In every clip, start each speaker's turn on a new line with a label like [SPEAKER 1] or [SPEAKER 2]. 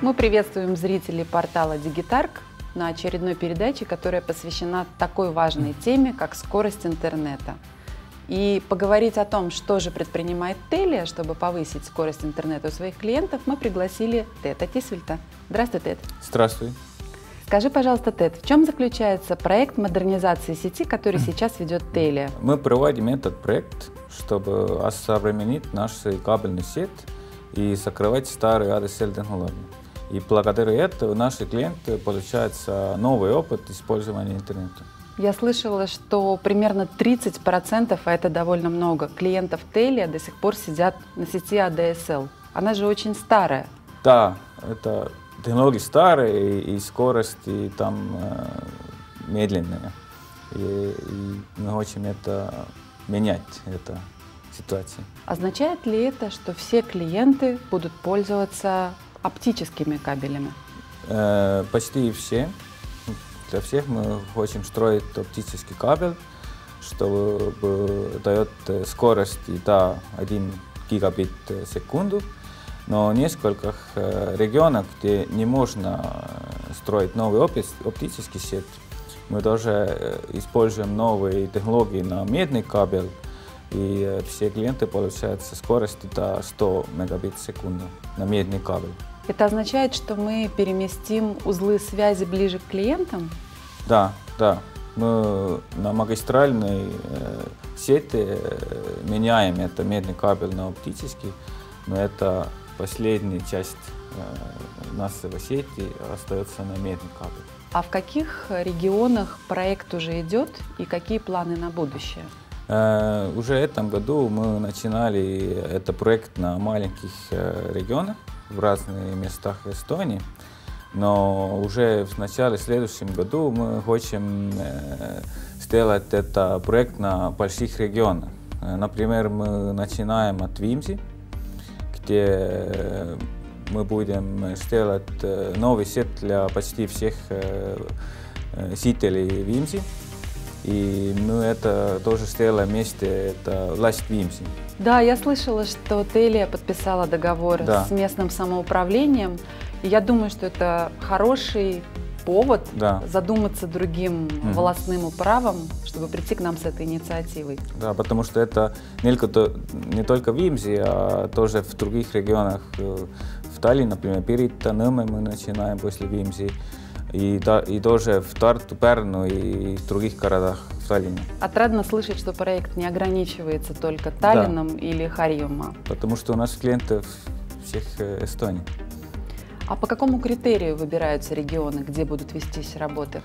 [SPEAKER 1] Мы приветствуем зрителей портала Digitарк на очередной передаче, которая посвящена такой важной теме, как скорость интернета. И поговорить о том, что же предпринимает Телия, чтобы повысить скорость интернета у своих клиентов, мы пригласили Тета Тисвельта. Здравствуй, Тед.
[SPEAKER 2] Здравствуй.
[SPEAKER 1] Скажи, пожалуйста, Тед, в чем заключается проект модернизации сети, который сейчас ведет Телия?
[SPEAKER 2] Мы проводим этот проект, чтобы осовременить нашу кабельную сеть и закрывать старые ADSL-технологии. И благодаря этому наши клиенты получают новый опыт использования интернета.
[SPEAKER 1] Я слышала, что примерно 30%, а это довольно много, клиентов Телия до сих пор сидят на сети ADSL. Она же очень старая.
[SPEAKER 2] Да, это технологии старые, и, и скорость и там э, медленная. И, и мы хотим это менять, это ситуация.
[SPEAKER 1] Означает ли это, что все клиенты будут пользоваться оптическими кабелями?
[SPEAKER 2] Э, почти все. Для всех мы хотим строить оптический кабель, чтобы дает э, скорость до 1 гигабит в секунду. Но в нескольких э, регионах, где не можно э, строить новый оптический сеть, мы тоже используем новые технологии на медный кабель, и все клиенты получают скорость до 100 мегабит в секунду на медный кабель.
[SPEAKER 1] Это означает, что мы переместим узлы связи ближе к клиентам?
[SPEAKER 2] Да, да. Мы на магистральной э, сети э, меняем это медный кабель на оптический, но это последняя часть э, нашей сети остается на медный кабель.
[SPEAKER 1] А в каких регионах проект уже идет и какие планы на будущее?
[SPEAKER 2] Э, уже в этом году мы начинали этот проект на маленьких э, регионах в разных местах Эстонии. Но уже в начале следующем году мы хотим э, сделать это проект на больших регионах. Э, например, мы начинаем от Вимси, где мы будем сделать э, новый сет для почти всех жителей Вимси. И мы это тоже сделаем вместе, это власть Вимси.
[SPEAKER 1] Да, я слышала, что Телия подписала договор да. с местным самоуправлением. И я думаю, что это хороший повод да. задуматься другим угу. волосным управом, чтобы прийти к нам с этой инициативой.
[SPEAKER 2] Да, потому что это не только, не только в Имзе, а тоже в других регионах. Э, в Таллине, например, перед Танымой мы начинаем после Вимзи. И, да, и тоже в Тарту, Перну и в других городах в Таллине.
[SPEAKER 1] Отрадно слышать, что проект не ограничивается только Таллином да. или Харьюма.
[SPEAKER 2] Потому что у нас клиентов всех э, Эстонии.
[SPEAKER 1] А по какому критерию выбираются регионы, где будут вестись работы?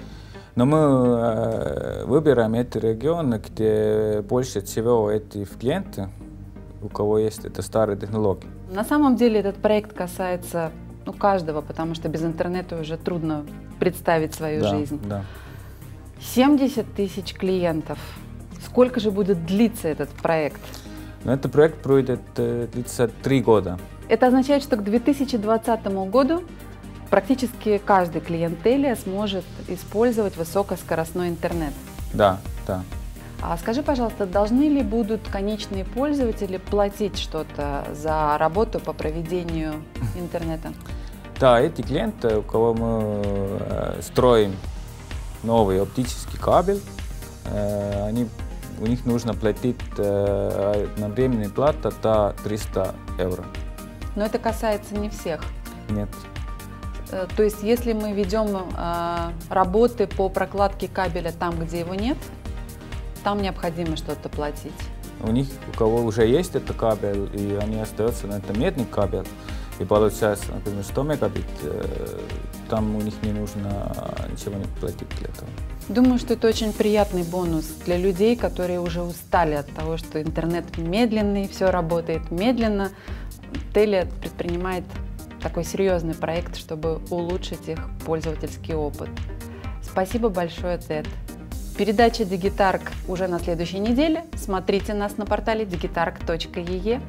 [SPEAKER 2] Но мы э, выбираем эти регионы, где больше всего эти клиенты, у кого есть это старые технологии.
[SPEAKER 1] На самом деле этот проект касается ну, каждого, потому что без интернета уже трудно представить свою
[SPEAKER 2] да,
[SPEAKER 1] жизнь.
[SPEAKER 2] Да.
[SPEAKER 1] 70 тысяч клиентов. Сколько же будет длиться этот проект?
[SPEAKER 2] Ну, этот проект будет э, длиться три года.
[SPEAKER 1] Это означает, что к 2020 году практически каждый клиент Телия сможет использовать высокоскоростной интернет.
[SPEAKER 2] Да, да.
[SPEAKER 1] А скажи, пожалуйста, должны ли будут конечные пользователи платить что-то за работу по проведению интернета?
[SPEAKER 2] Да, эти клиенты, у кого мы э, строим новый оптический кабель, э, они, у них нужно платить э, одновременная плата до 300 евро.
[SPEAKER 1] Но это касается не всех.
[SPEAKER 2] Нет.
[SPEAKER 1] То есть, если мы ведем э, работы по прокладке кабеля там, где его нет, там необходимо что-то платить.
[SPEAKER 2] У них, у кого уже есть этот кабель, и они остаются на этом медный кабель, и получается, например, 100 мегабит, э, там у них не нужно ничего не платить для этого.
[SPEAKER 1] Думаю, что это очень приятный бонус для людей, которые уже устали от того, что интернет медленный, все работает медленно. Теле предпринимает такой серьезный проект, чтобы улучшить их пользовательский опыт. Спасибо большое, Тед. Передача Digitark уже на следующей неделе. Смотрите нас на портале digitark.ee.